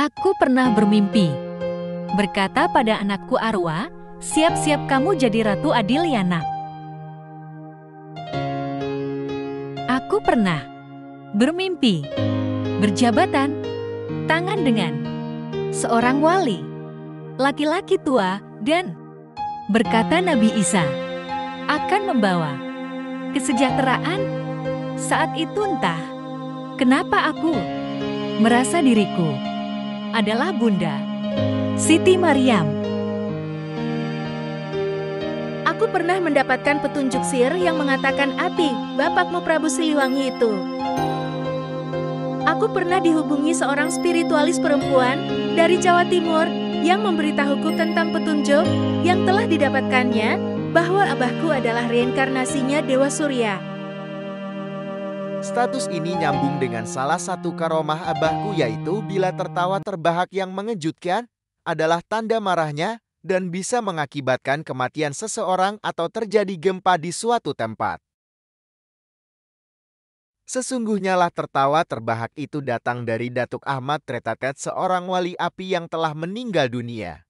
Aku pernah bermimpi. Berkata pada anakku Arwa, siap-siap kamu jadi Ratu Adiliana. Aku pernah bermimpi, berjabatan, tangan dengan seorang wali, laki-laki tua, dan berkata Nabi Isa akan membawa kesejahteraan. Saat itu entah kenapa aku merasa diriku adalah Bunda Siti Maryam. Aku pernah mendapatkan petunjuk sihir yang mengatakan Ati, bapakmu Prabu Siliwangi itu. Aku pernah dihubungi seorang spiritualis perempuan dari Jawa Timur yang memberitahuku tentang petunjuk yang telah didapatkannya bahwa abahku adalah reinkarnasinya Dewa Surya. Status ini nyambung dengan salah satu karomah abahku yaitu bila tertawa terbahak yang mengejutkan adalah tanda marahnya dan bisa mengakibatkan kematian seseorang atau terjadi gempa di suatu tempat. Sesungguhnya lah tertawa terbahak itu datang dari Datuk Ahmad Tretatet seorang wali api yang telah meninggal dunia.